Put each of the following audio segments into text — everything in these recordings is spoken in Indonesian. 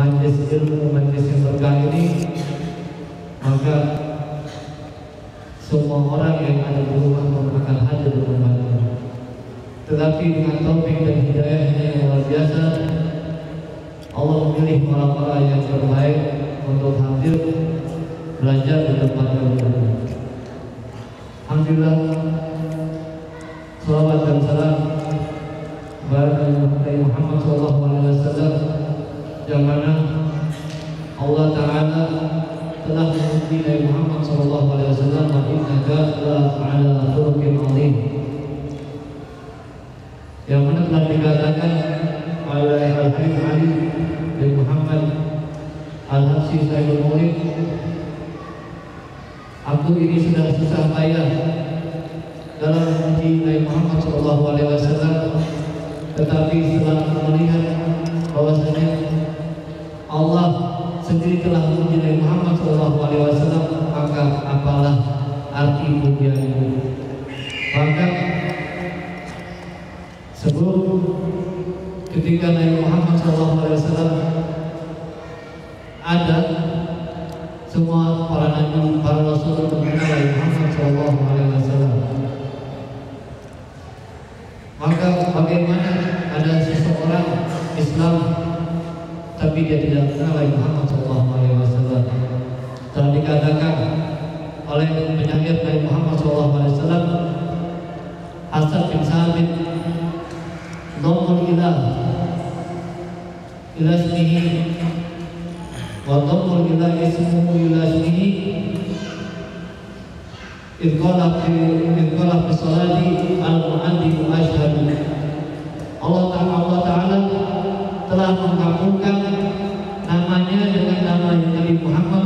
majlis ilmu, majlis yang berkah ini maka semua orang yang ada di rumah akan hadir membantu. Tetapi dengan topik dan hidayahnya yang luar biasa, Allah memilih orang-orang yang terbaik untuk hadir belajar di tempat ini Alhamdulillah, salawat dan salam Barakallahu Muhammad Sallallahu Alaihi Wasallam yang Allah Ta'ala telah memuji Nabi Muhammad sallallahu alaihi wasallam wa innaka la ala khuluqin alim Yang mana telah dikatakan oleh Al-Habib Ali bin Muhammad Al-Habsi Sayyidul Murid. Aku ini sedang susah payah dalam memuji Nabi Muhammad sallallahu alaihi wasallam tetapi setelah melihat bahwasanya Allah sendiri telah menjadi Muhammad Shallallahu Alaihi Wasallam. Maka apalah arti muliamu maka sebelum ketika Nabi Muhammad Shallallahu Alaihi Wasallam ada semua para nabi para rasul mengenal Nabi Muhammad Shallallahu Alaihi Wasallam. Maka bagaimana ada seseorang Islam yang Nabi Muhammad SAW telah dikatakan oleh penyair Nabi Muhammad SAW Hasan bin Sabit Nomor ilah Ilah sendiri Wa nomor ilah ismu ilah sendiri Idkolah Idkolah Bisolati Al-Mu'addi Mu'ashadu Allah Ta'ala telah menggabungkan Muhammadiyah dengan nama yang Nabi Muhammad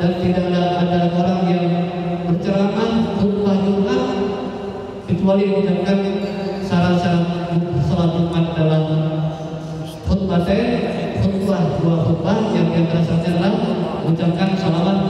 dan tidaklah ada orang yang berceramah khutbah Jumat kecuali mengucapkan syarat-syarat salat Jumat dalam khutbah khutbah dua khutbah yang yang adalah mengucapkan salawat.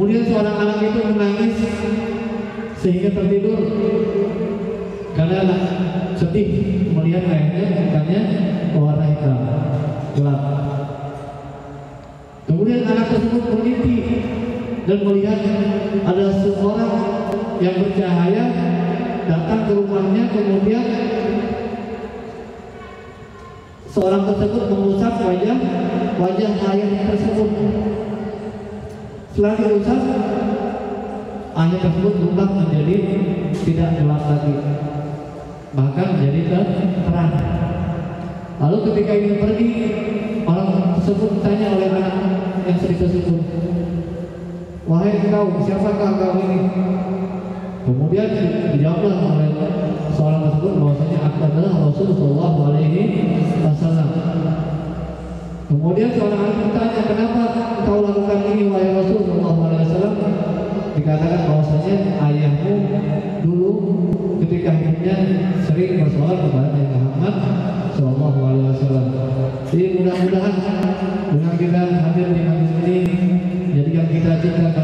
Kemudian seorang anak itu menangis sehingga tertidur. Karena sedih melihat ayahnya mukanya warna hitam gelap. Kemudian anak tersebut berhenti dan melihat ada seorang yang bercahaya datang ke rumahnya kemudian seorang tersebut mengusap wajah wajah ayah tersebut. Setelah dirusak, air tersebut berubah menjadi tidak gelap lagi, bahkan menjadi terang. Lalu ketika ini pergi, orang tersebut tanya oleh anak yang sedih itu, wahai kau, siapakah kau ini? Kemudian dijawablah oleh seorang tersebut bahwasanya aku adalah Rasulullah Shallallahu Alaihi Wasallam. Kemudian seorang anak bertanya, kenapa engkau lakukan ini wahai Rasulullah SAW? Dikatakan bahwasanya ayahmu dulu ketika hidupnya sering bersoal kepada Nabi Muhammad SAW. Alaihi Wasallam. Jadi mudah-mudahan dengan kita hadir di majlis ini, jadikan kita cinta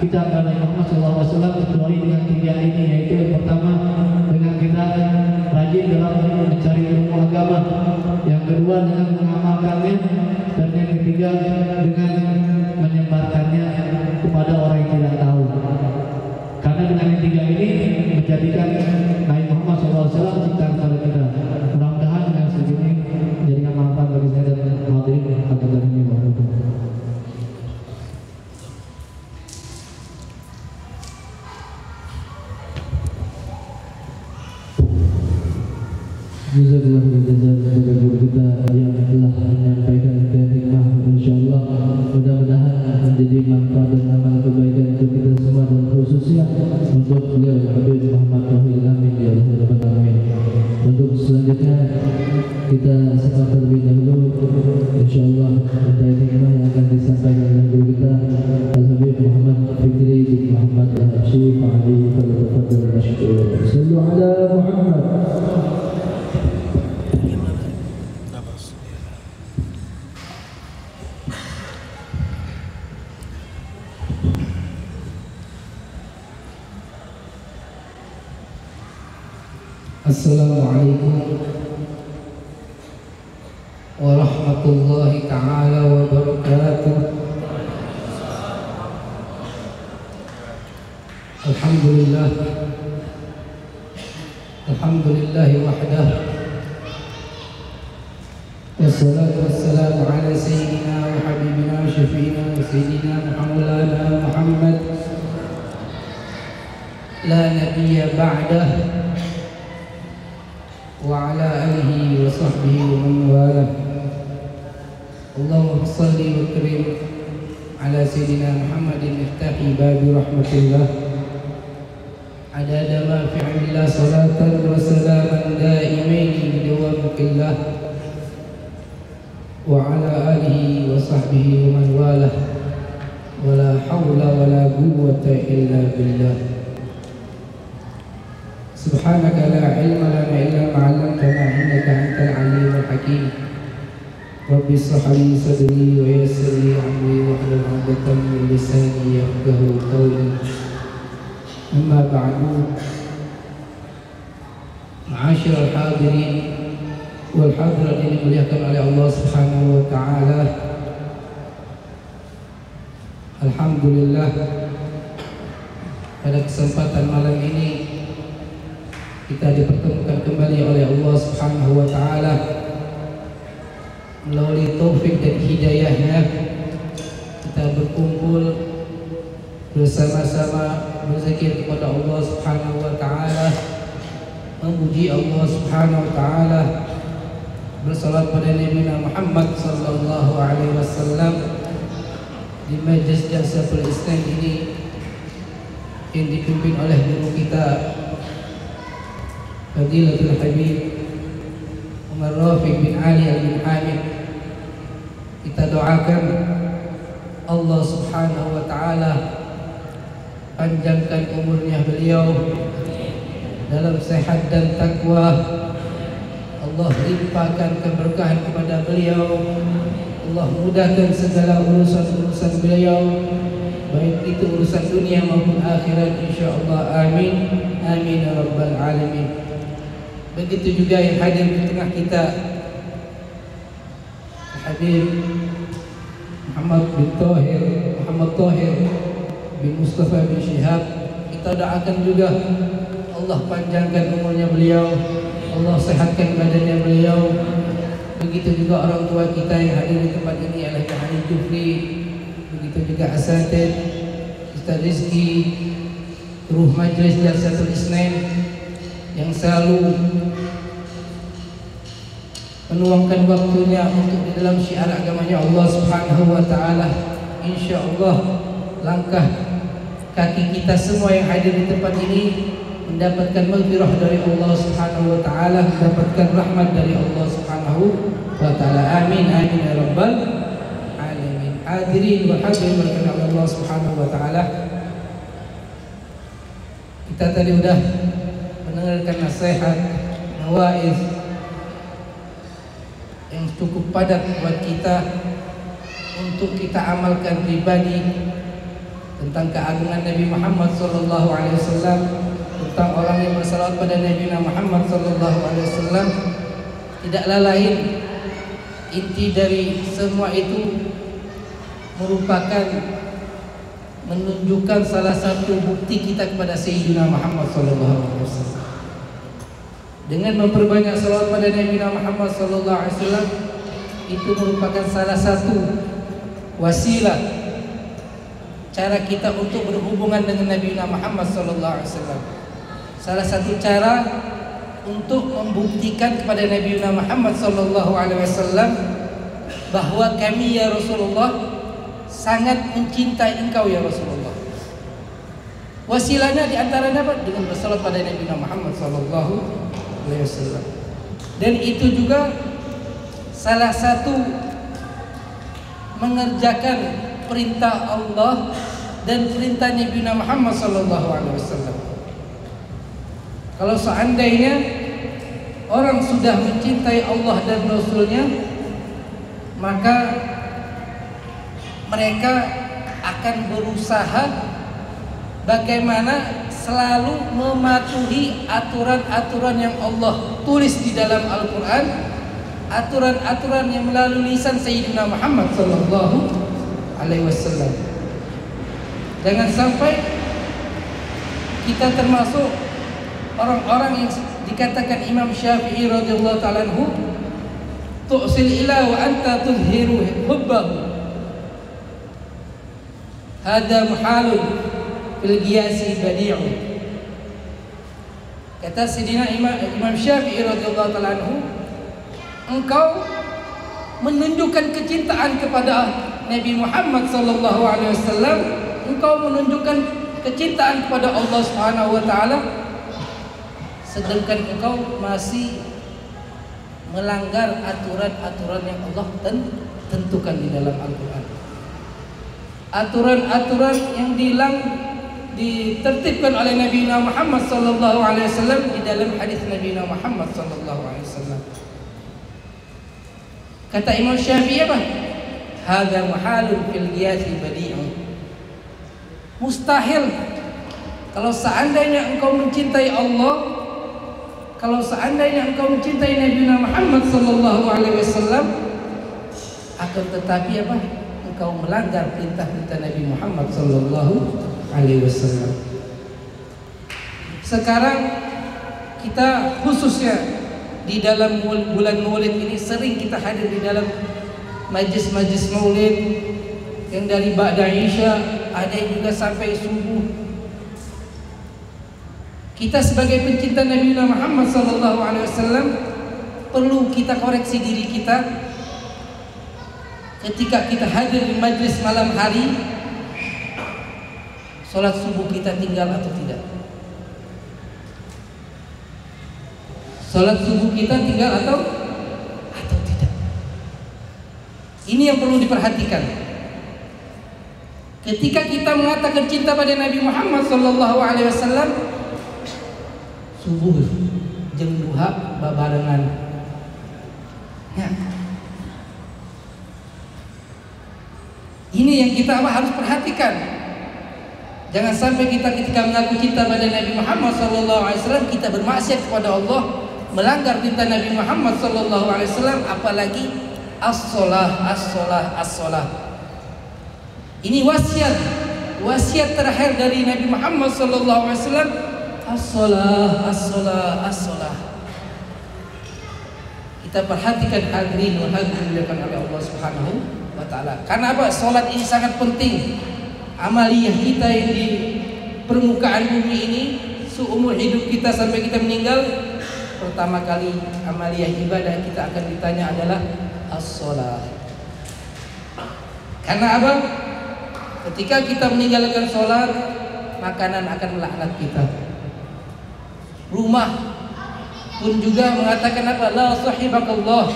kita kepada Muhammad SAW kecuali dengan tiga ini yaitu yang pertama dengan kita rajin dalam mencari ilmu agama yang kedua dengan mengamalkannya dan yang ketiga dengan وعلى آله وصحبه ومن والاه. اللهم صل وكرم على سيدنا محمد مفتاح باب رحمة الله. عدد ما في الله صلاة وسلاما دائمين بدوام الله. وعلى آله وصحبه ومن والاه. ولا حول ولا قوة إلا بالله. سبحانك لا علم لنا إلا ما علمتنا إنك أنت العليم الحكيم. رب اشرح لي صدري ويسر لي أمري واحلل عقدة من لساني يفقه قولي. أما بعد معاشر الحاضرين والحاضرة yang dimuliakan oleh Allah Subhanahu wa taala Alhamdulillah pada kesempatan malam ini kita dipertemukan kembali oleh Allah Subhanahu wa taala. Melalui taufik dan hidayahnya kita berkumpul bersama-sama berzikir kepada Allah Subhanahu wa taala memuji Allah Subhanahu wa taala bersalat pada Nabi Muhammad sallallahu alaihi wasallam di majlis Jalsatul Islam ini yang dipimpin oleh guru kita Fadilatul Habib Umar Rafiq bin Ali bin Hamid. Kita doakan Allah Subhanahu wa taala panjangkan umurnya beliau dalam sehat dan takwa. Allah limpahkan keberkahan kepada beliau. Allah mudahkan segala urusan-urusan beliau baik itu urusan dunia maupun akhirat insyaallah amin. Amin ya rabbal alamin begitu juga yang hadir di tengah kita. Habib Muhammad bin Tahir Muhammad Tahir bin Mustafa bin Syihab kita doakan juga Allah panjangkan umurnya beliau. Allah sehatkan badannya beliau. Begitu juga orang tua kita yang hadir di tempat ini adalah Kahani Jufri. Begitu juga Asatid Ustaz Rizki Ruh Majlis Jalsatul Islam yang selalu menuangkan waktunya untuk di dalam syiar agamanya Allah Subhanahu wa taala. Insyaallah langkah kaki kita semua yang hadir di tempat ini mendapatkan maghfirah dari Allah Subhanahu wa taala, mendapatkan rahmat dari Allah Subhanahu wa taala. Amin amin ya rabbal alamin. Hadirin wa hadirin Allah Subhanahu wa taala. Kita tadi sudah mendengarkan nasihat, mawaiz yang cukup padat buat kita untuk kita amalkan pribadi tentang keagungan Nabi Muhammad sallallahu alaihi wasallam tentang orang yang bersalawat pada Nabi Muhammad sallallahu alaihi wasallam. Tidaklah lain inti dari semua itu merupakan menunjukkan salah satu bukti kita kepada Sayyidina Muhammad sallallahu alaihi wasallam dengan memperbanyak salawat pada Nabi Muhammad sallallahu alaihi wasallam itu merupakan salah satu wasilah cara kita untuk berhubungan dengan Nabi Muhammad sallallahu alaihi wasallam. Salah satu cara untuk membuktikan kepada Nabi Muhammad sallallahu alaihi wasallam bahwa kami ya Rasulullah sangat mencintai engkau ya Rasulullah. Wasilahnya di antaranya apa? Dengan bersalat pada Nabi Muhammad sallallahu alaihi wasallam. Dan itu juga salah satu mengerjakan perintah Allah dan perintah Nabi Muhammad sallallahu alaihi wasallam. Kalau seandainya orang sudah mencintai Allah dan Rasulnya maka mereka akan berusaha bagaimana selalu mematuhi aturan-aturan yang Allah tulis di dalam Al-Quran aturan-aturan yang melalui lisan Sayyidina Muhammad sallallahu alaihi wasallam. Jangan sampai kita termasuk orang-orang yang dikatakan Imam Syafi'i radhiyallahu taala anhu tu'sil ila wa anta tuzhiru hubbahu. Hada muhalun fil qiyasi badi'u. Kata Sayyidina Imam, Imam Syafi'i radhiyallahu taala anhu engkau menunjukkan kecintaan kepada Nabi Muhammad sallallahu alaihi wasallam, engkau menunjukkan kecintaan kepada Allah Subhanahu wa taala sedangkan engkau masih melanggar aturan-aturan yang Allah tentukan di dalam Al-Qur'an. Aturan-aturan yang dilang ditertibkan oleh Nabi Muhammad sallallahu alaihi wasallam di dalam hadis Nabi Muhammad sallallahu alaihi wasallam. Kata Imam Syafi'i apa? Hada muhalun fil qiyasi badi'un. Mustahil kalau seandainya engkau mencintai Allah, kalau seandainya engkau mencintai Nabi Muhammad sallallahu alaihi wasallam, akan tetapi apa? Engkau melanggar perintah-perintah Nabi Muhammad sallallahu alaihi wasallam. Sekarang kita khususnya di dalam bulan Maulid ini sering kita hadir di dalam majlis-majlis Maulid yang dari Ba'da Isya ada yang juga sampai subuh. Kita sebagai pencinta Nabi Muhammad sallallahu alaihi wasallam perlu kita koreksi diri kita ketika kita hadir di majlis malam hari Salat subuh kita tinggal atau tidak? Salat subuh kita tinggal atau atau tidak? Ini yang perlu diperhatikan. Ketika kita mengatakan cinta pada Nabi Muhammad sallallahu alaihi wasallam subuh jeung duha babarengan. Ya. Ini yang kita harus perhatikan. Jangan sampai kita ketika mengaku cinta pada Nabi Muhammad wasallam kita bermaksiat kepada Allah, melanggar perintah Nabi Muhammad wasallam apalagi as-shalah as-shalah as-shalah. Ini wasiat wasiat terakhir dari Nabi Muhammad wasallam as-shalah as-shalah as-shalah. Kita perhatikan hadirin wa hadirin oleh Allah Subhanahu wa taala. Karena apa? Salat ini sangat penting amaliyah kita yang di permukaan bumi ini seumur hidup kita sampai kita meninggal pertama kali amaliyah ibadah kita akan ditanya adalah as-salat. Karena apa? ketika kita meninggalkan sholat makanan akan melaknat kita. Rumah pun juga mengatakan apa? la sahibakallah.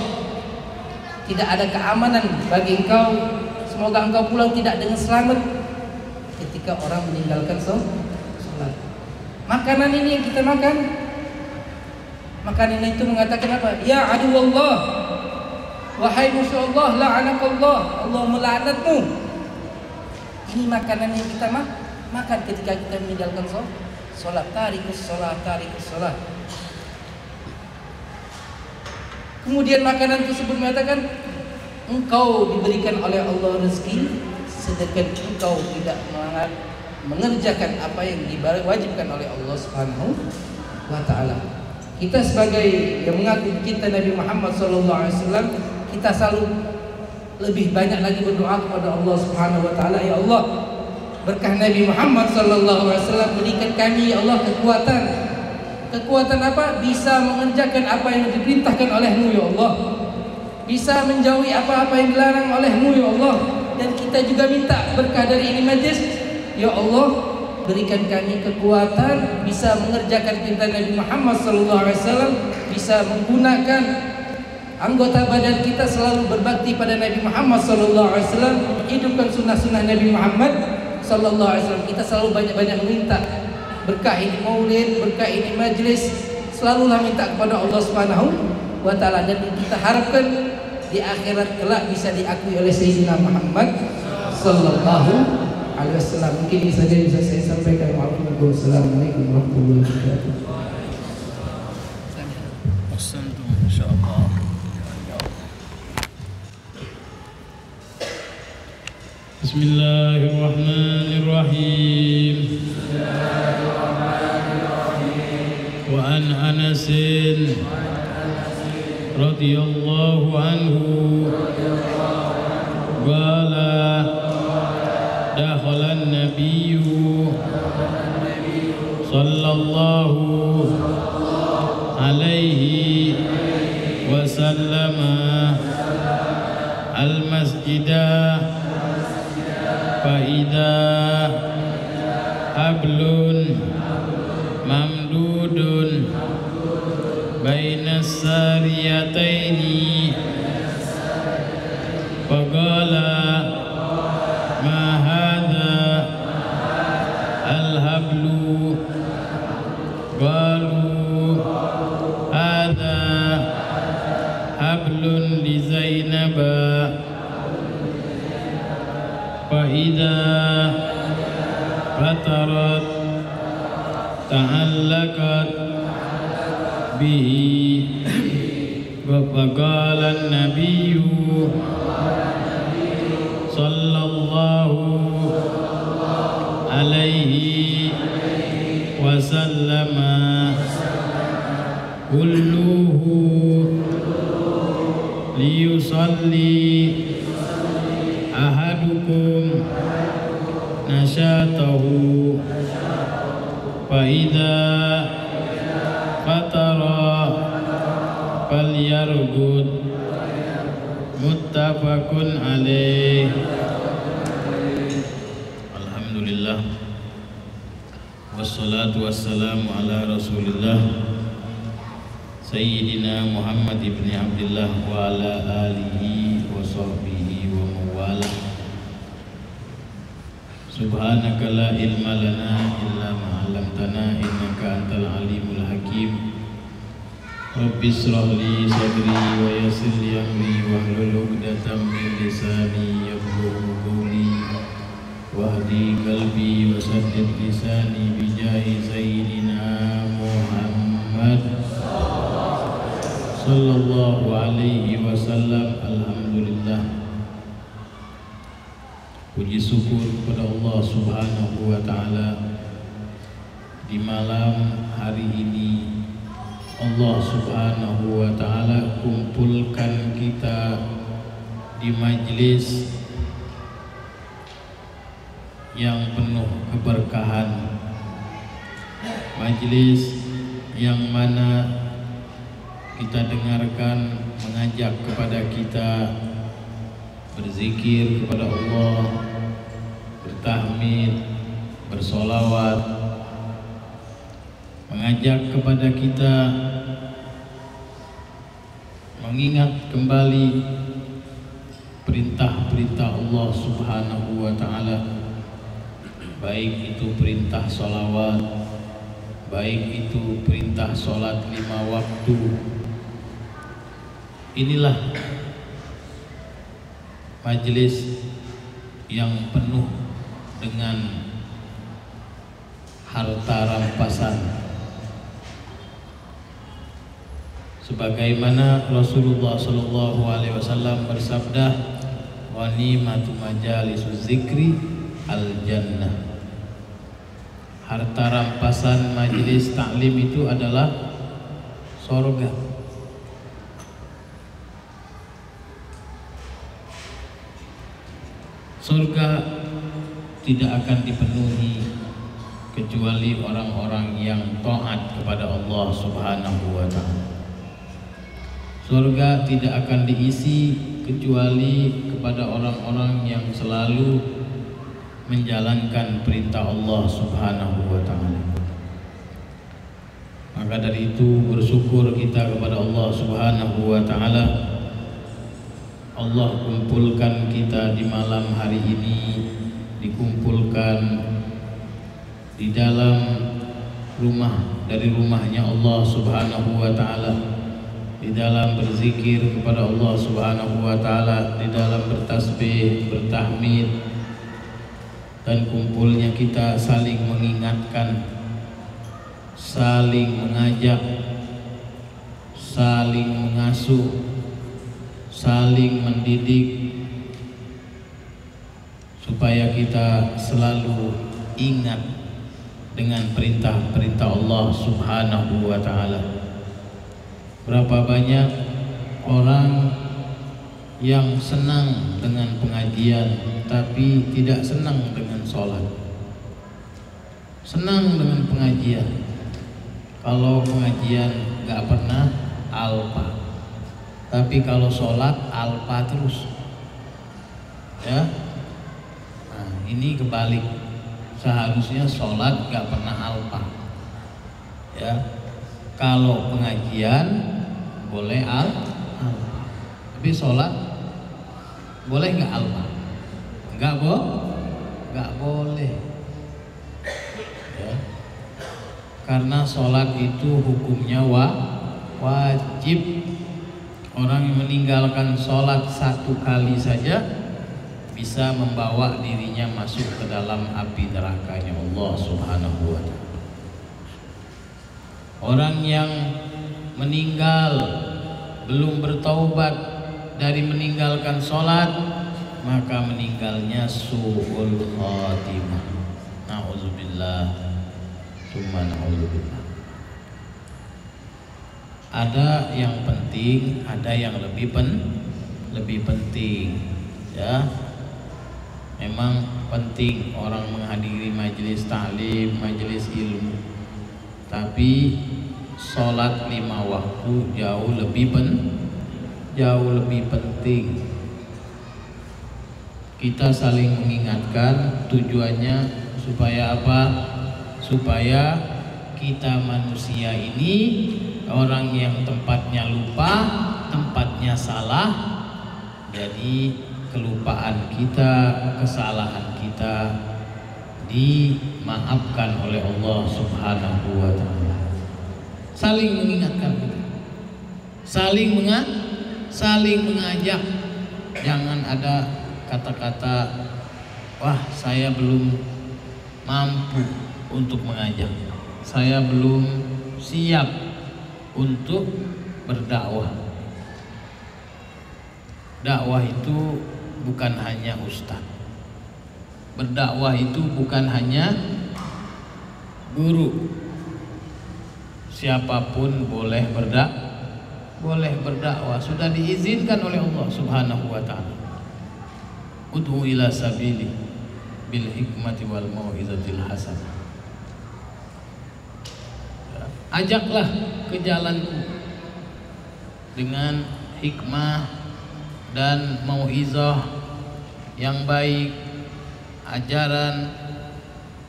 Tidak ada keamanan bagi engkau. Semoga engkau pulang tidak dengan selamat ketika orang meninggalkan sholat. Makanan ini yang kita makan, makanan itu mengatakan apa? Ya adu Allah, Wahai musuh Allah, la'anakallah. Allah melaknatmu. Ini makanan yang kita ma makan ketika kita meninggalkan sholat. Sholat tarikus sholat, tarikus sholat. Kemudian makanan tersebut mengatakan engkau diberikan oleh Allah rezeki sedangkan engkau tidak mengerjakan apa yang diwajibkan oleh Allah Subhanahu wa taala. Kita sebagai yang mengaku kita Nabi Muhammad sallallahu alaihi wasallam kita selalu lebih banyak lagi berdoa kepada Allah Subhanahu wa taala ya Allah berkah Nabi Muhammad sallallahu alaihi wasallam berikan kami ya Allah kekuatan Kekuatan apa? Bisa mengerjakan apa yang diperintahkan olehmu ya Allah Bisa menjauhi apa-apa yang dilarang olehmu ya Allah Dan kita juga minta berkah dari ini majlis. Ya Allah Berikan kami kekuatan Bisa mengerjakan perintah Nabi Muhammad SAW Bisa menggunakan Anggota badan kita selalu berbakti pada Nabi Muhammad SAW Hidupkan sunnah-sunnah Nabi Muhammad SAW Kita selalu banyak-banyak meminta berkah ini maulid, berkah ini majlis, selalulah minta kepada Allah Subhanahu wa taala. Dan kita harapkan di akhirat kelak bisa diakui oleh Sayyidina Muhammad sallallahu alaihi wasallam. Mungkin ini saja yang bisa saya sampaikan. Wassalamualaikum warahmatullahi wabarakatuh. Ahsantum insyaallah. Bismillahirrahmanirrahim. وعن أنس رضي الله عنه قال دخل النبي صلى الله عليه وسلم المسجد فإذا حبل فإذا فترت تعلقت به فقال النبي صلى الله عليه وسلم كلوه ليصلي نشاته فإذا فطر فليرقد متفق عليه الحمد لله والصلاة والسلام على رسول الله سيدنا محمد بن عبد الله وعلى آله وصحبه ومن والاه subhanaka la ilma lana illa ma 'allamtana innaka antal alimul hakim. Rabbi israh li sadri wa yassir li amri wahlul 'uqdatam min lisani yafqahu qawli. Wahdi qalbi wa saddid lisani bi jahi sayyidina Muhammad. Sallallahu alaihi wasallam. Alhamdulillah. Puji syukur kepada Allah Subhanahu wa taala di malam hari ini Allah Subhanahu wa taala kumpulkan kita di majlis yang penuh keberkahan. Majlis yang mana kita dengarkan mengajak kepada kita berzikir kepada Allah, bertahmid, bersolawat, mengajak kepada kita mengingat kembali perintah-perintah Allah Subhanahu wa taala. Baik itu perintah solawat baik itu perintah sholat lima waktu. Inilah majelis yang penuh dengan harta rampasan. Sebagaimana Rasulullah Shallallahu alaihi wasallam bersabda wanimatu majalisuz zikri al jannah harta rampasan majelis taklim itu adalah sorga. Surga tidak akan dipenuhi kecuali orang-orang yang taat kepada Allah Subhanahu wa taala. Surga tidak akan diisi kecuali kepada orang-orang yang selalu menjalankan perintah Allah Subhanahu wa taala. Maka dari itu bersyukur kita kepada Allah Subhanahu wa taala Allah kumpulkan kita di malam hari ini dikumpulkan di dalam rumah dari rumahnya Allah Subhanahu wa taala di dalam berzikir kepada Allah Subhanahu wa taala di dalam bertasbih bertahmid dan kumpulnya kita saling mengingatkan saling mengajak saling mengasuh saling mendidik supaya kita selalu ingat dengan perintah-perintah Allah Subhanahu wa taala. Berapa banyak orang yang senang dengan pengajian tapi tidak senang dengan sholat. Senang dengan pengajian. Kalau pengajian nggak pernah alpa tapi kalau sholat alfa terus ya ini kebalik. Seharusnya sholat gak pernah alfa ya. Kalau pengajian boleh al tapi sholat boleh nggak alfa nggak bo nggak boleh. Ya. Karena sholat itu hukumnya wa wajib. Orang yang meninggalkan sholat satu kali saja bisa membawa dirinya masuk ke dalam api nerakanya Allah Subhanahu wa taala. Orang yang meninggal belum bertaubat dari meninggalkan sholat maka meninggalnya su'ul khatimah. Nauzubillah. Tsumma nauzubillah ada yang penting, ada yang lebih pen, lebih penting, ya. Memang penting orang menghadiri majelis taklim, majelis ilmu. Tapi sholat lima waktu jauh lebih pen, jauh lebih penting. Kita saling mengingatkan tujuannya supaya apa? Supaya kita manusia ini orang yang tempatnya lupa, tempatnya salah. Jadi kelupaan kita, kesalahan kita dimaafkan oleh Allah Subhanahu wa taala. Saling mengingatkan. Saling mengat, saling mengajak. Jangan ada kata-kata wah saya belum mampu untuk mengajak. Saya belum siap untuk berdakwah. Dakwah itu bukan hanya ustaz. Berdakwah itu bukan hanya guru. Siapa pun boleh berdak boleh berdakwah sudah diizinkan oleh Allah Subhanahu wa taala. Ud'u ila sabili bil hikmati wal mau'izatil hasanah. Ajaklah ke jalanku dengan hikmah dan mauizah yang baik, ajaran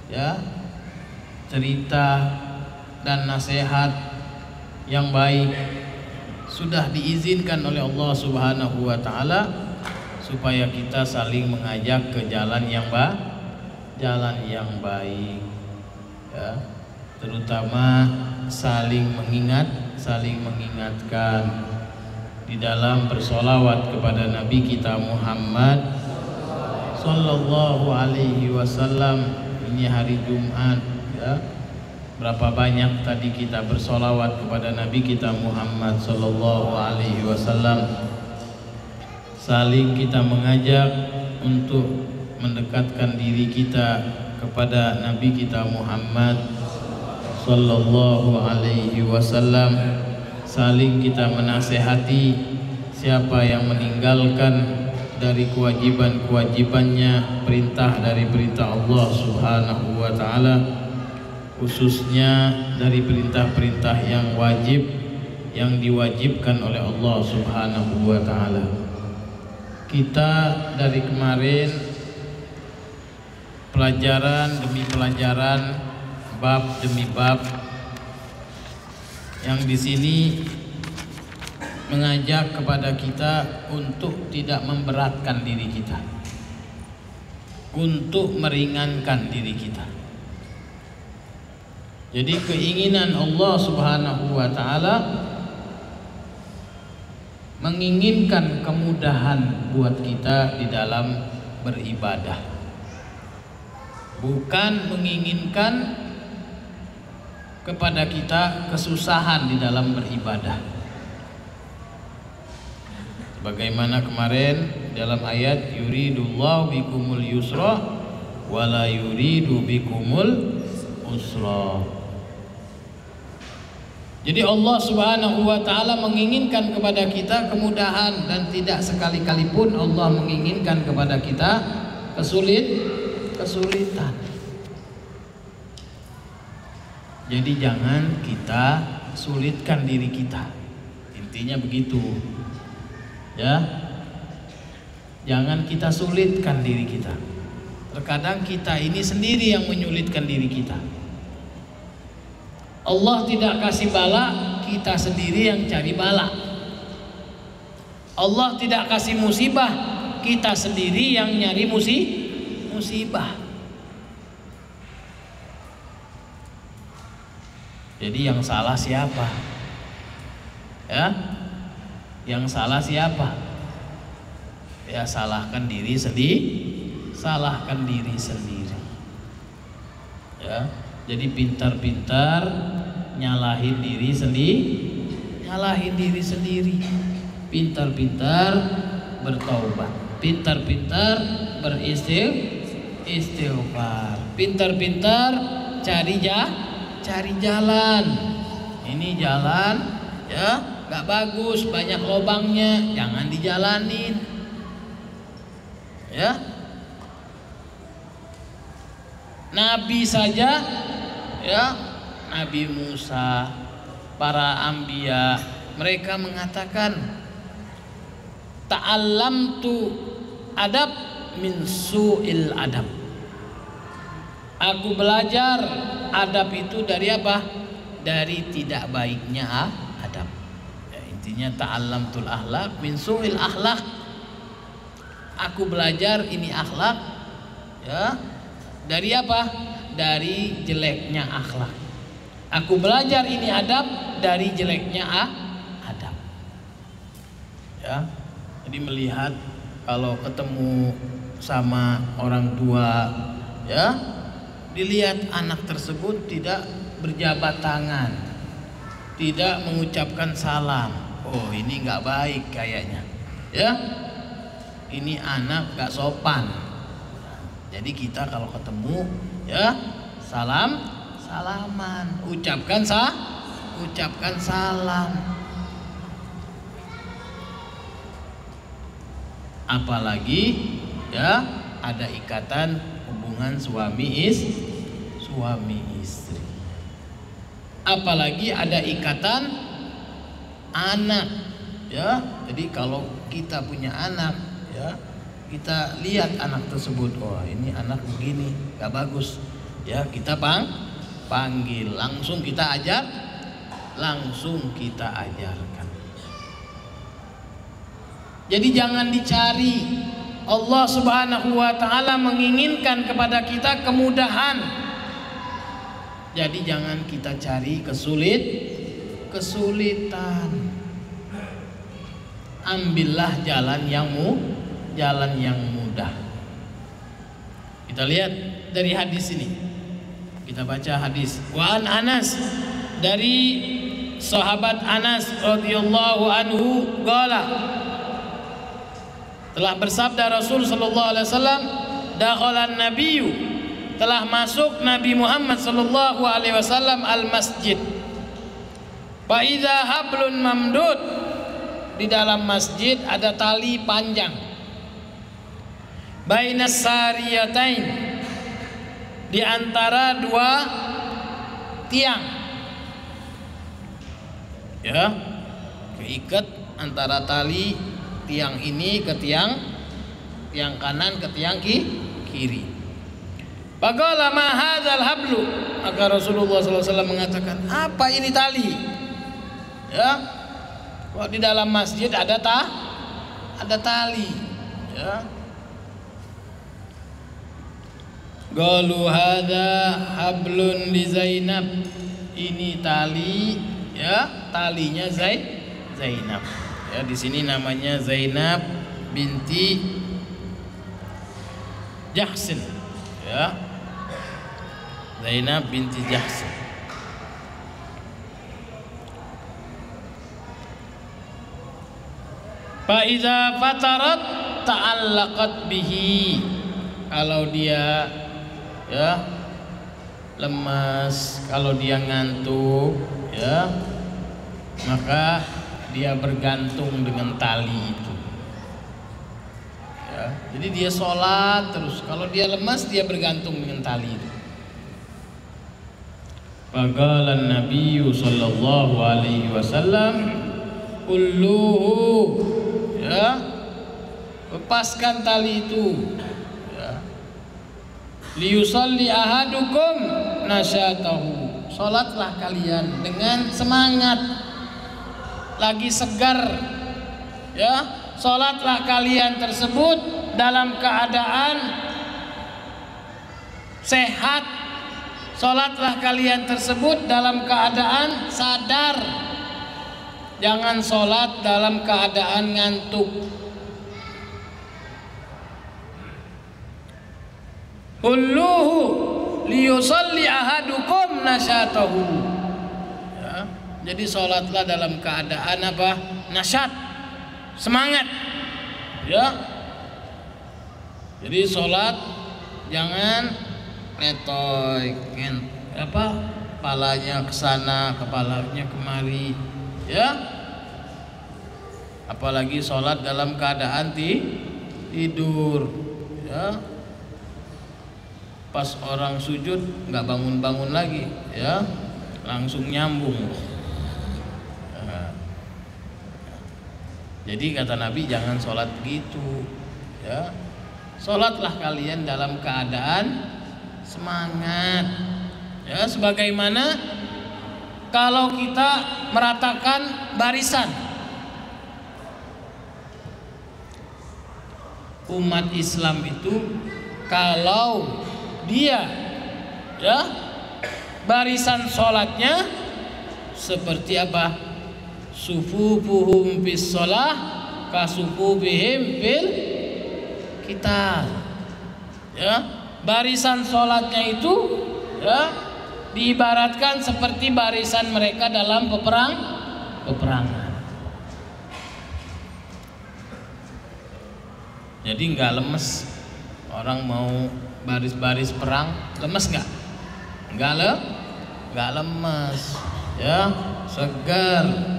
ya, cerita dan nasihat yang baik sudah diizinkan oleh Allah Subhanahu wa taala supaya kita saling mengajak ke jalan yang ba jalan yang baik ya. Terutama saling mengingat, saling mengingatkan di dalam bersolawat kepada Nabi kita Muhammad Sallallahu Alaihi Wasallam. Ini hari Jumat, ya. Berapa banyak tadi kita bersolawat kepada Nabi kita Muhammad Sallallahu Alaihi Wasallam. Saling kita mengajak untuk mendekatkan diri kita kepada Nabi kita Muhammad sallallahu alaihi wasallam saling kita menasehati siapa yang meninggalkan dari kewajiban-kewajibannya perintah dari perintah Allah Subhanahu wa taala khususnya dari perintah-perintah yang wajib yang diwajibkan oleh Allah Subhanahu wa taala. Kita dari kemarin pelajaran demi pelajaran, bab demi bab yang di sini mengajak kepada kita untuk tidak memberatkan diri kita. Untuk meringankan diri kita. Jadi keinginan Allah Subhanahu wa taala menginginkan kemudahan buat kita di dalam beribadah bukan menginginkan kepada kita kesusahan di dalam beribadah. Bagaimana kemarin dalam ayat yuridullahu bikumul yusra wala yuridu bikumul usra. Jadi Allah Subhanahu wa taala menginginkan kepada kita kemudahan dan tidak sekali-kali pun Allah menginginkan kepada kita kesulit kesulitan. Jadi jangan kita sulitkan diri kita. Intinya begitu. Ya. Jangan kita sulitkan diri kita. Terkadang kita ini sendiri yang menyulitkan diri kita. Allah tidak kasih bala, kita sendiri yang cari bala. Allah tidak kasih musibah, kita sendiri yang nyari musibah Jadi yang salah siapa? Ya? Yang salah siapa? Ya salahkan diri sendiri, salahkan diri sendiri. Ya. Jadi pintar-pintar nyalahin diri sendiri, nyalahin diri sendiri. Pintar-pintar bertaubat, pintar-pintar beristighfar istighfar. Pintar-pintar cari ja, cari jalan. Ini jalan ya, nggak bagus, banyak lubangnya, jangan dijalanin. Ya. Nabi saja ya, Nabi Musa, para ambia, mereka mengatakan ta'allam tu adab min su'il adab Aku belajar adab itu dari apa? Dari tidak baiknya adab. Ya, intinya ta'allamtul akhlak min su'il akhlak. Aku belajar ini akhlak ya. Dari apa? Dari jeleknya akhlak. Aku belajar ini adab dari jeleknya ah, adab. Ya. Jadi melihat kalau ketemu sama orang tua ya dilihat anak tersebut tidak berjabat tangan tidak mengucapkan salam. Oh ini nggak baik kayaknya. Ya ini anak nggak sopan. Jadi kita kalau ketemu ya salam salaman. Ucapkan sa ucapkan salam. Apalagi ya ada ikatan hubungan suami is suami istri. Apalagi ada ikatan anak ya. Jadi kalau kita punya anak ya, kita lihat anak tersebut, oh ini anak begini, gak bagus. Ya, kita pang panggil, langsung kita ajar, langsung kita ajarkan. Jadi jangan dicari Allah Subhanahu wa taala menginginkan kepada kita kemudahan. Jadi jangan kita cari kesulit kesulitan. ambillah jalan yang mu jalan yang mudah kita lihat dari hadis ini kita baca hadis wa an Anas dari sahabat Anas radhiyallahu anhu qala telah bersabda Rasul sallallahu alaihi wasallam dakhalan nabiyyu telah masuk Nabi Muhammad sallallahu alaihi wasallam al masjid fa hablun mamdud di dalam masjid ada tali panjang. Bainas sariyatain di antara dua tiang. Ya keikat antara tali tiang ini ke tiang tiang kanan ke tiang ki, kiri. Faqala ma hadzal hablu? Maka Rasulullah SAW mengatakan apa ini tali? Ya. Wah, di dalam masjid ada ta ada tali ya. Galu hada hablun li Zainab. Ini tali ya talinya Zai Zainab ya di sini namanya Zainab binti Jahsin. Ya. Zainab binti Jahsin. Faiza fatarat ta'allaqat bihi. Kalau dia ya lemas kalau dia ngantuk ya maka dia bergantung dengan tali itu. Ya jadi dia sholat terus. Kalau dia lemas dia bergantung dengan tali itu. Faqala Nabi sallallahu alaihi wasallam kulluhu ya lepaskan tali itu. Ya. Liyusalli ahadukum nasyatahu. Salatlah kalian dengan semangat lagi segar ya. Salatlah kalian tersebut dalam keadaan sehat. Salatlah kalian tersebut dalam keadaan sadar. Jangan salat dalam keadaan ngantuk. Kulluhu liyusalli ahadukum nasyatahu. ya, jadi sholatlah dalam keadaan apa? Nasyat. Semangat. Ya. Jadi sholat jangan ngen, apa? Kepalanya ke sana kepalanya kemari. Ya. Apalagi sholat dalam keadaan ti, tidur. Ya. Pas orang sujud nggak bangun-bangun lagi. Ya. Langsung nyambung jadi kata Nabi jangan sholat begitu ya. Sholatlah kalian dalam keadaan semangat ya. Sebagaimana kalau kita meratakan barisan. Umat Islam itu kalau dia ya barisan sholatnya seperti apa sufufuhum bis sholah kasufufihim fil kita ya barisan sholatnya itu ya diibaratkan seperti barisan mereka dalam peperang peperangan. Jadi nggak lemes? Orang mau baris-baris perang lemes nggak? Nggak le nggak lemes ya segar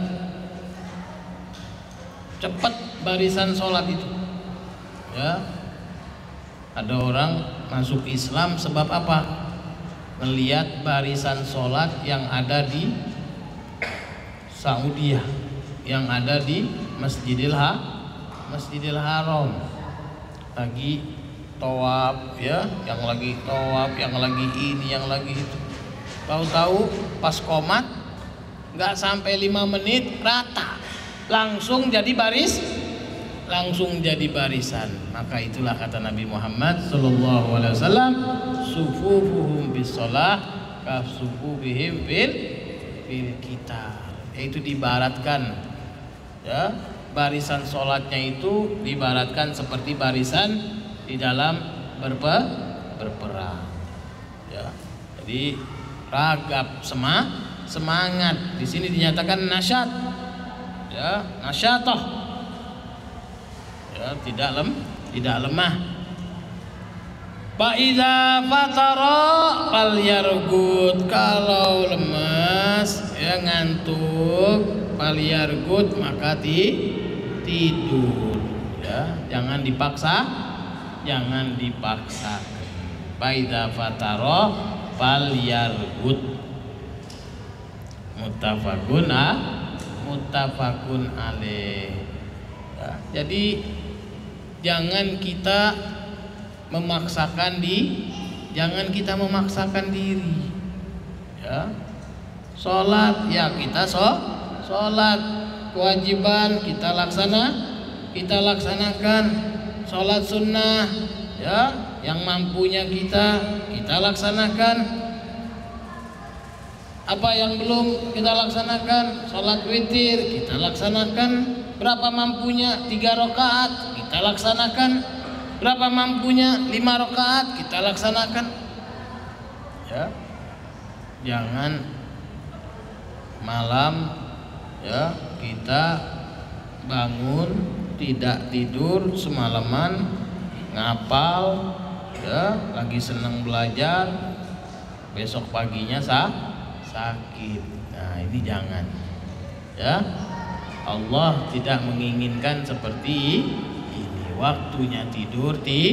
cepat barisan sholat itu. Ya. Ada orang masuk Islam sebab apa? Melihat barisan sholat yang ada di Saudi yang ada di Masjidil Ha Masjidil Haram. Lagi tawaf ya. Yang lagi tawaf yang lagi ini yang lagi itu. Tahu-tahu pas komat nggak sampai lima menit rata langsung jadi baris langsung jadi barisan. Maka itulah kata Nabi Muhammad Sallallahu Alaihi Wasallam sufufuhum bis sholah kafsufufihim fil fil kita yaitu dibaratkan ya barisan sholatnya itu dibaratkan seperti barisan di dalam berpe, berperang ya. Jadi ragap sema, semangat. Di sini dinyatakan nasyat ya nasyatah ya tidak lem tidak lemah. Fa'idha fatara fal yargut kalau lemas ya ngantuk fal yargut maka ti, tidur. Ya jangan dipaksa jangan dipaksa Fa'idha fatara fal yargut muttafaqun ah muttafaqun alaih. Ya, jadi jangan kita memaksakan di jangan kita memaksakan diri. Ya. Sholat ya kita so sholat. Kewajiban kita laksana kita laksanakan. Sholat sunnah ya. Yang mampunya kita kita laksanakan apa yang belum kita laksanakan? Sholat witir kita laksanakan. Berapa mampunya? Tiga rakaat kita laksanakan. Berapa mampunya? Lima rakaat kita laksanakan. Ya. Jangan malam ya kita bangun tidak tidur semalaman ngapal ya lagi senang belajar besok paginya sah sakit. Nah ini jangan. Ya. Allah tidak menginginkan seperti waktunya tidur ti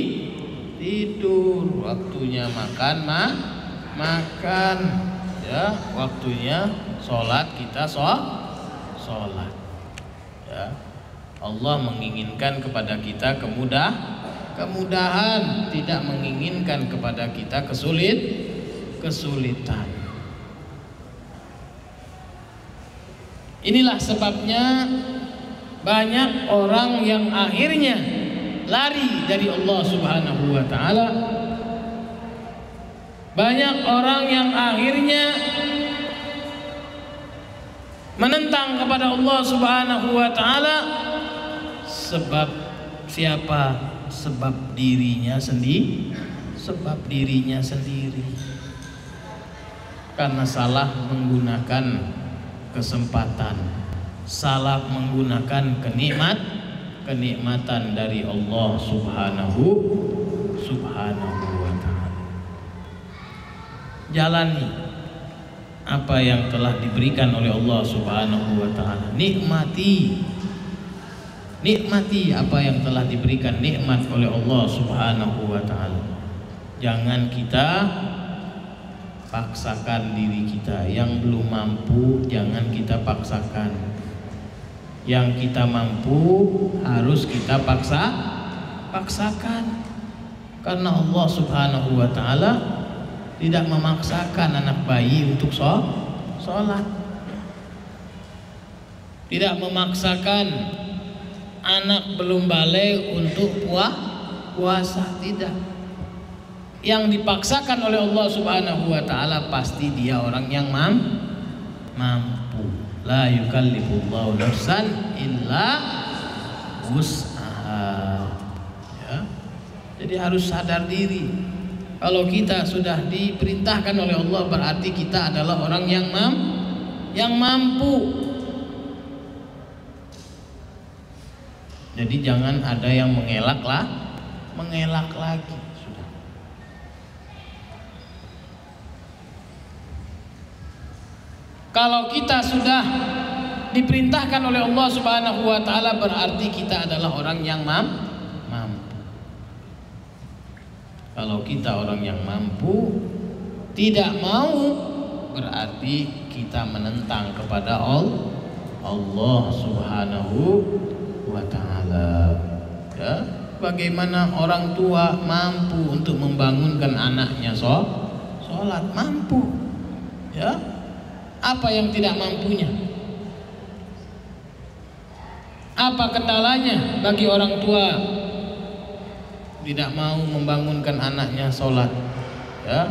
tidur. Waktunya makan mah makan. Ya waktunya sholat kita sholat sholat. Ya. Allah menginginkan kepada kita kemudah kemudahan. Tidak menginginkan kepada kita kesulit kesulitan inilah sebabnya banyak orang yang akhirnya lari dari Allah Subhanahu wa taala. Banyak orang yang akhirnya menentang kepada Allah Subhanahu wa taala sebab siapa? Sebab dirinya sendiri, sebab dirinya sendiri. Karena salah menggunakan kesempatan, salah menggunakan kenikmat kenikmatan dari Allah Subhanahu Subhanahu wa taala. Jalani apa yang telah diberikan oleh Allah Subhanahu wa taala. Nikmati nikmati apa yang telah diberikan nikmat oleh Allah Subhanahu wa taala. Jangan kita paksakan diri kita. Yang belum mampu jangan kita paksakan. Yang kita mampu harus kita paksa paksakan. Karena Allah Subhanahu wa taala tidak memaksakan anak bayi untuk sholat. Tidak memaksakan anak belum balik untuk puah puasa. Tidak yang dipaksakan oleh Allah Subhanahu wa taala pasti dia orang yang mam mampu. La yukallifullahu nafsan illa wus'aha. Ya. Jadi harus sadar diri. Kalau kita sudah diperintahkan oleh Allah berarti kita adalah orang yang mam yang mampu. Jadi jangan ada yang mengelak lah mengelak lagi Kalau kita sudah diperintahkan oleh Allah Subhanahu wa taala berarti kita adalah orang yang mam mampu. Kalau kita orang yang mampu tidak mau berarti kita menentang kepada Allah Subhanahu wa taala. Ya, bagaimana orang tua mampu untuk membangunkan anaknya sholat mampu ya apa yang tidak mampunya? Apa kendalanya bagi orang tua tidak mau membangunkan anaknya sholat? Ya,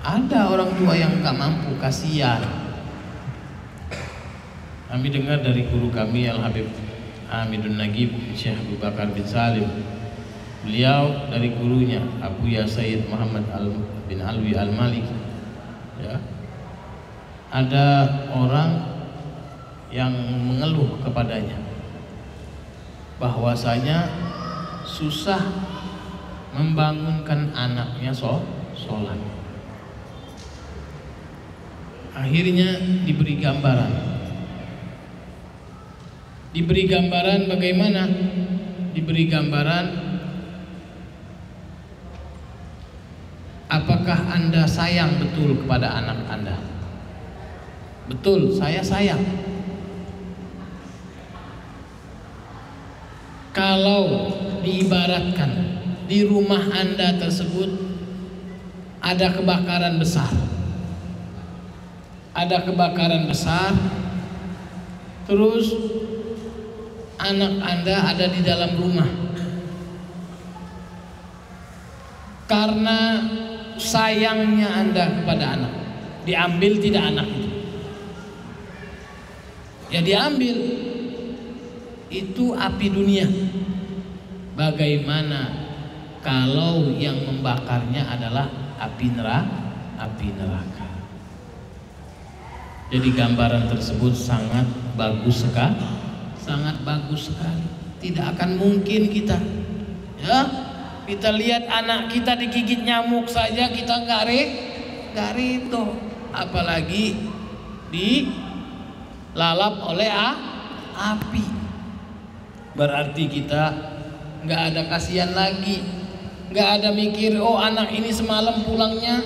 ada orang tua yang nggak mampu, kasihan. Kami dengar dari guru kami Al Habib Hamidun Nagib Syekh Abu Bakar bin Salim. Beliau dari gurunya Abu Ya Sayyid Muhammad Al bin Alwi Al Malik. Ya. Ada orang yang mengeluh kepadanya bahwasanya susah membangunkan anaknya sholat. Akhirnya diberi gambaran. Diberi gambaran bagaimana? Diberi gambaran apakah Anda sayang betul kepada anak Anda? Betul, saya sayang. Kalau diibaratkan di rumah Anda tersebut ada kebakaran besar. Ada kebakaran besar. Terus anak Anda ada di dalam rumah. Karena sayangnya Anda kepada anak, diambil tidak anak itu. Ya diambil itu api dunia. Bagaimana kalau yang membakarnya adalah api neraka? Api neraka. Jadi gambaran tersebut sangat bagus sekali, sangat bagus sekali. Tidak akan mungkin kita, ya, kita lihat anak kita digigit nyamuk saja kita nggak re, nggak apalagi dilalap oleh a, api. Berarti kita nggak ada kasihan lagi, nggak ada mikir, oh anak ini semalam pulangnya,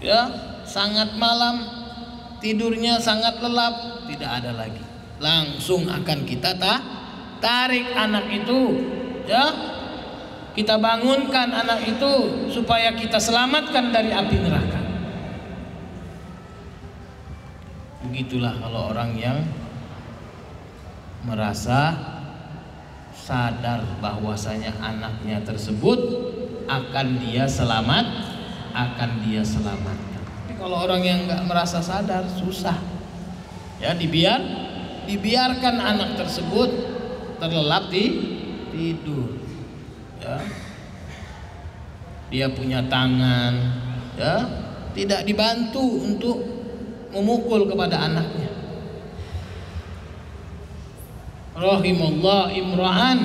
ya sangat malam. Tidurnya sangat lelap. Tidak ada lagi. Langsung akan kita ta tarik anak itu ya. Kita bangunkan anak itu supaya kita selamatkan dari api neraka begitulah kalau orang yang merasa sadar bahwasanya anaknya tersebut akan dia selamat akan dia selamatkan tapi kalau orang yang nggak merasa sadar susah. Ya dibiar dibiarkan anak tersebut terlelap di tidur. Ya. Dia punya tangan, ya, tidak dibantu untuk memukul kepada anaknya. Rahimallah imra'an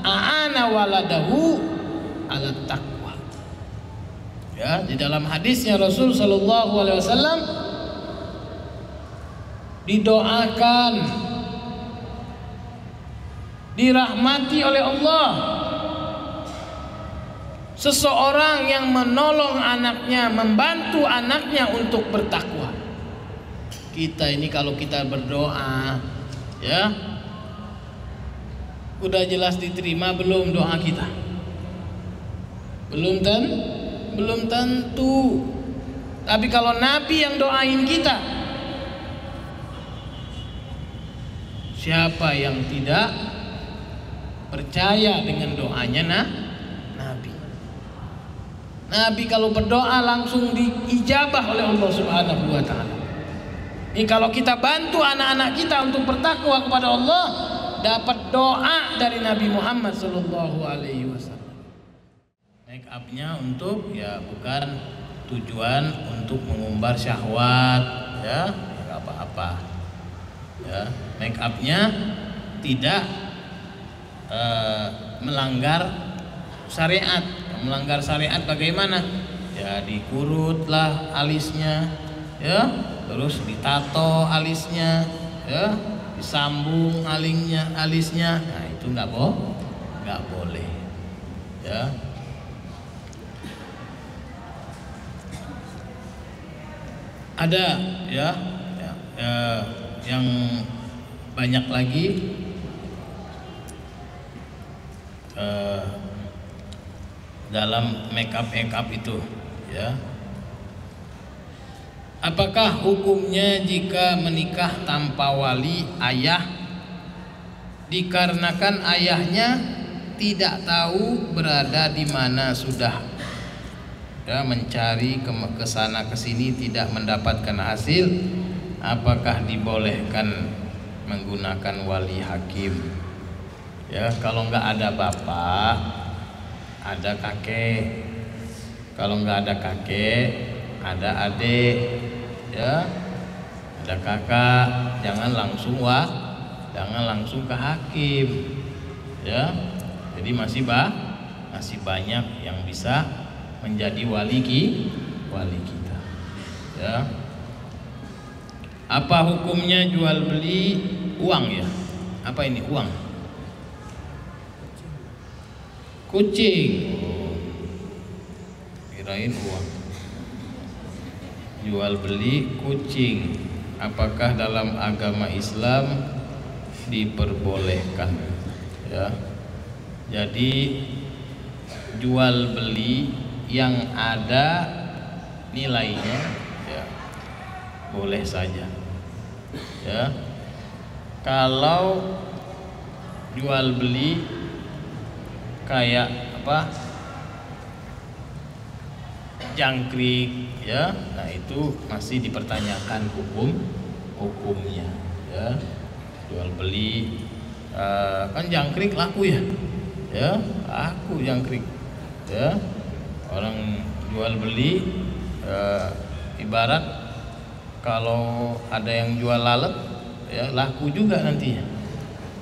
a'ana waladahu ala taqwa. Ya, di dalam hadisnya Rasul Shallallahu Alaihi Wasallam didoakan dirahmati oleh Allah seseorang yang menolong anaknya, membantu anaknya untuk bertakwa. Kita ini kalau kita berdoa, ya, udah jelas diterima belum doa kita? Belum ten, belum tentu. Tapi kalau Nabi yang doain kita, siapa yang tidak percaya dengan doanya nah? Nabi? Nabi kalau berdoa langsung diijabah oleh Allah Subhanahu wa taala. Ini kalau kita bantu anak-anak kita untuk bertakwa kepada Allah, dapat doa dari Nabi Muhammad sallallahu alaihi wasallam. Make upnya untuk ya bukan tujuan untuk mengumbar syahwat ya, nggak apa-apa. Ya, make upnya tidak eh, melanggar syariat. Melanggar syariat bagaimana? Ya dikurutlah alisnya, ya terus ditato alisnya ya disambung alingnya alisnya. Nah itu nggak boh nggak boleh ya. Ada ya, ya, ya yang banyak lagi. Eh, dalam make up make up itu ya Apakah hukumnya jika menikah tanpa wali ayah? Dikarenakan ayahnya tidak tahu berada di mana sudah. Ya mencari ke sana ke sini tidak mendapatkan hasil. Apakah dibolehkan menggunakan wali hakim? Ya kalau nggak ada bapak ada kakek. Kalau nggak ada kakek ada adik ya. Ada kakak jangan langsung wah jangan langsung ke hakim. Ya. Jadi masih bah masih banyak yang bisa menjadi wali ki wali kita. Ya. Apa hukumnya jual beli uang ya? Apa ini uang? Kucing. Oh. kirain uang jual beli kucing. Apakah dalam agama Islam diperbolehkan? Ya. Jadi jual beli yang ada nilainya ya boleh saja. Ya. Kalau jual beli kayak apa jangkrik ya. Nah itu masih dipertanyakan hukum hukumnya ya. Jual beli eh, kan jangkrik laku ya ya. Laku jangkrik ya. Orang jual beli eh, ibarat kalau ada yang jual lalat ya laku juga nantinya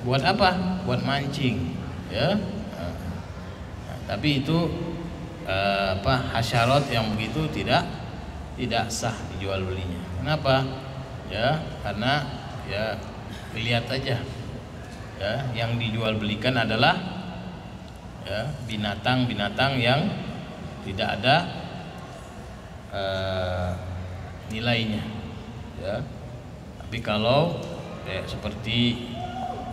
buat apa? Buat mancing ya. Nah, tapi itu eh, apa hasyarat yang begitu tidak tidak sah dijual belinya. Kenapa? Ya karena ya lihat aja. Ya yang dijual belikan adalah ya binatang-binatang yang tidak ada eh, nilainya. Ya tapi kalau ya, seperti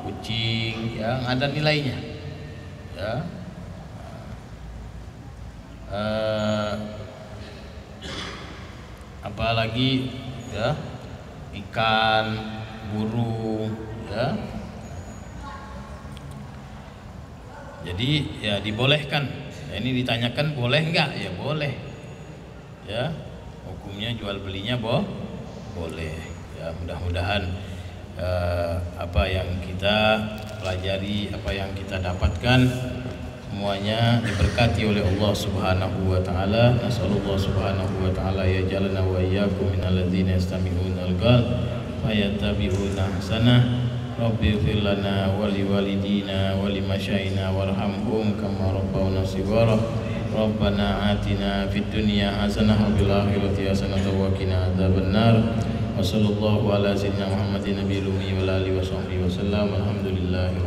kucing yang ada nilainya. Ya eh, apalagi ya ikan burung ya. Jadi ya dibolehkan. Ya, ini ditanyakan boleh nggak? Ya boleh. Ya hukumnya jual belinya boh boleh. Ya mudah-mudahan eh, apa yang kita pelajari apa yang kita dapatkan semuanya diberkati oleh Allah Subhanahu wa taala. Nasallallahu subhanahu wa taala ya jalana wa iyyakum minal ladzina yastami'una al-qaul fayattabi'una ahsanah. Rabbi ighfir lana wa li walidina wa li masyaina warhamhum kama rabbawna shighara. Rabbana atina fid dunya hasanah wa fil akhirati hasanah wa qina adzabannar. Wa sallallahu ala sayyidina Muhammadin nabiyil ummi wa alihi wa sahbihi wasallam. Alhamdulillahi